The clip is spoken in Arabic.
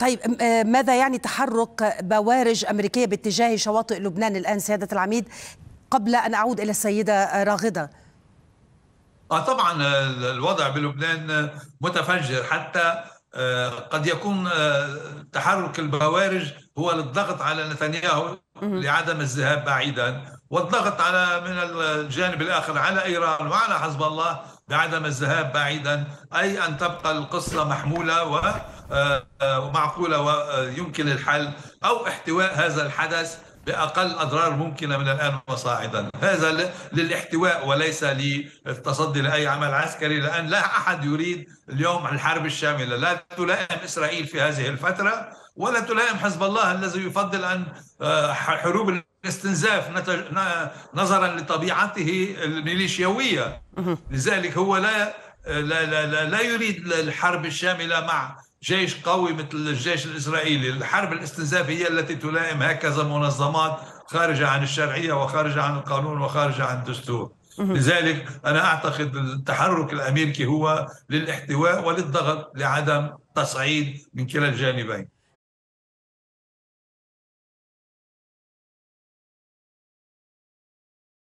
طيب ماذا يعني تحرك بوارج أمريكية باتجاه شواطئ لبنان الآن سيادة العميد قبل أن أعود إلى السيدة راغدة؟ آه طبعا الوضع بلبنان متفجر. حتى قد يكون تحرك البوارج هو للضغط على نتنياهو لعدم الذهاب بعيدا والضغط على من الجانب الآخر على إيران وعلى حزب الله بعدم الذهاب بعيدا. أي أن تبقى القصة محمولة ومعقولة ويمكن الحل أو احتواء هذا الحدث بأقل أضرار ممكنة من الآن وصاعدا، هذا للاحتواء وليس للتصدي لأي عمل عسكري لأن لا أحد يريد اليوم الحرب الشاملة، لا تلائم إسرائيل في هذه الفترة ولا تلائم حزب الله الذي يفضل أن حروب الاستنزاف نظرا لطبيعته الميليشياوية. لذلك هو لا لا لا, لا يريد الحرب الشاملة مع جيش قوي مثل الجيش الإسرائيلي، الحرب الاستنزاف هي التي تلائم هكذا منظمات خارجة عن الشرعية وخارجة عن القانون وخارجة عن الدستور. لذلك أنا أعتقد التحرك الأمريكي هو للاحتواء وللضغط لعدم تصعيد من كلا الجانبين.